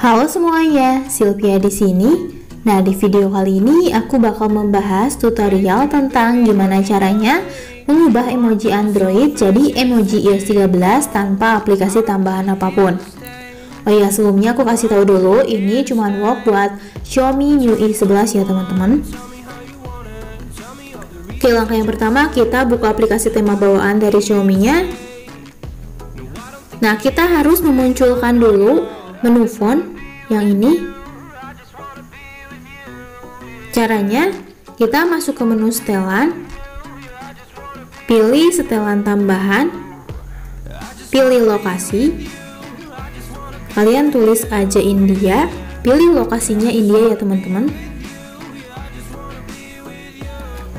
Halo semuanya, Sylvia di sini. Nah, di video kali ini aku bakal membahas tutorial tentang gimana caranya mengubah emoji Android jadi emoji iOS 13 tanpa aplikasi tambahan apa pun. Oh iya, sebelumnya aku kasih tahu dulu, ini cuma work buat Xiaomi New i11 ya teman-teman. Oke, langkah yang pertama kita buka aplikasi tema bawaan dari Xiaomi-nya. Nah, kita harus memunculkan dulu menu font yang ini. Caranya kita masuk ke menu setelan. Pilih setelan tambahan. Pilih lokasi. Kalian tulis aja India. Pilih lokasinya India ya teman-teman.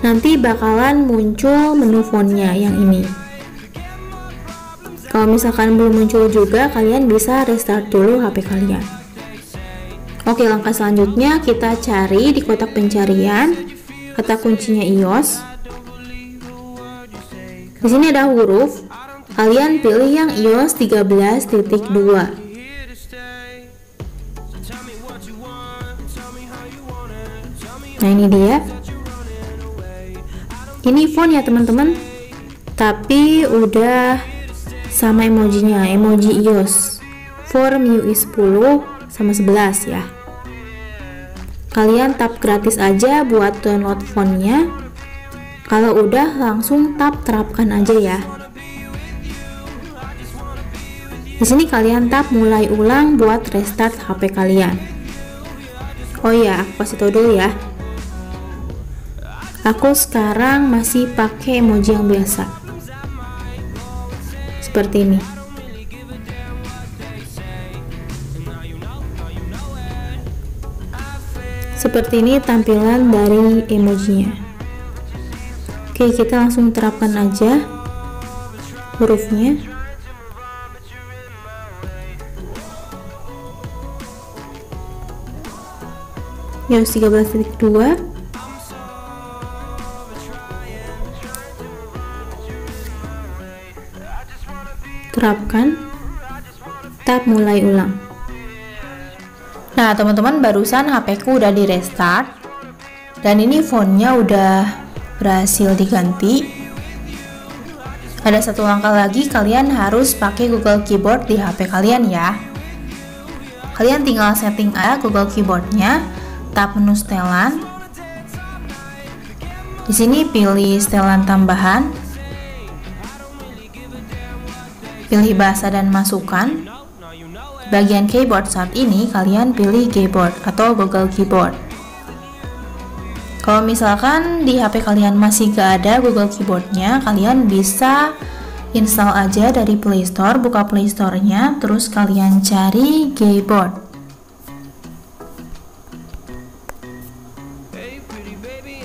Nanti bakalan muncul menu fontnya yang ini kalau misalkan belum muncul juga, kalian bisa restart dulu HP kalian. Oke, langkah selanjutnya kita cari di kotak pencarian kata kuncinya iOS. Di sini ada huruf. Kalian pilih yang iOS 13.2. Nah, ini dia. Ini font ya, teman-teman. Tapi udah sama emojinya emoji iOS. Form UI 10 sama 11 ya. Kalian tap gratis aja buat download fontnya. Kalau udah langsung tap terapkan aja ya. Di sini kalian tap mulai ulang buat restart HP kalian. Oh ya aku kasih tau dulu ya. Aku sekarang masih pakai emoji yang biasa seperti ini. Seperti ini tampilan dari emojinya. Oke kita langsung terapkan aja hurufnya. iOS 13.2 terapkan tab mulai ulang. Nah teman-teman barusan HP ku udah di restart dan ini fontnya udah berhasil diganti. Ada satu langkah lagi kalian harus pakai Google Keyboard di HP kalian ya. Kalian tinggal setting aja Google Keyboardnya tab menu setelan. Di sini pilih setelan tambahan pilih bahasa dan masukan. Bagian keyboard saat ini kalian pilih keyboard atau Google Keyboard. Kalau misalkan di HP kalian masih gak ada Google Keyboardnya, kalian bisa install aja dari Play Store, buka Play Store-nya, terus kalian cari keyboard.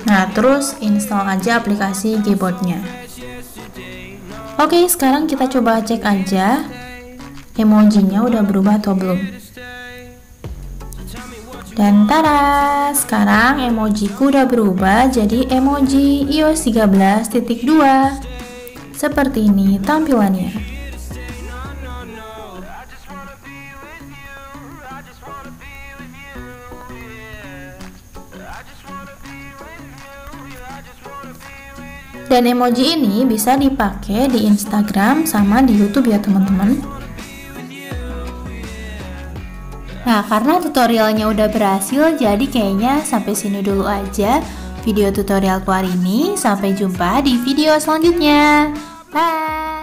Nah, terus install aja aplikasi keyboardnya. Oke, sekarang kita coba cek aja emojinya udah berubah atau belum. Dan tada, sekarang emojiku udah berubah jadi emoji iOS 13.2. Seperti ini tampilannya. Dan emoji ini bisa dipakai di Instagram sama di YouTube ya teman-teman. Nah, karena tutorialnya udah berhasil, jadi kayaknya sampai sini dulu aja video tutorialku hari ini. Sampai jumpa di video selanjutnya. Bye!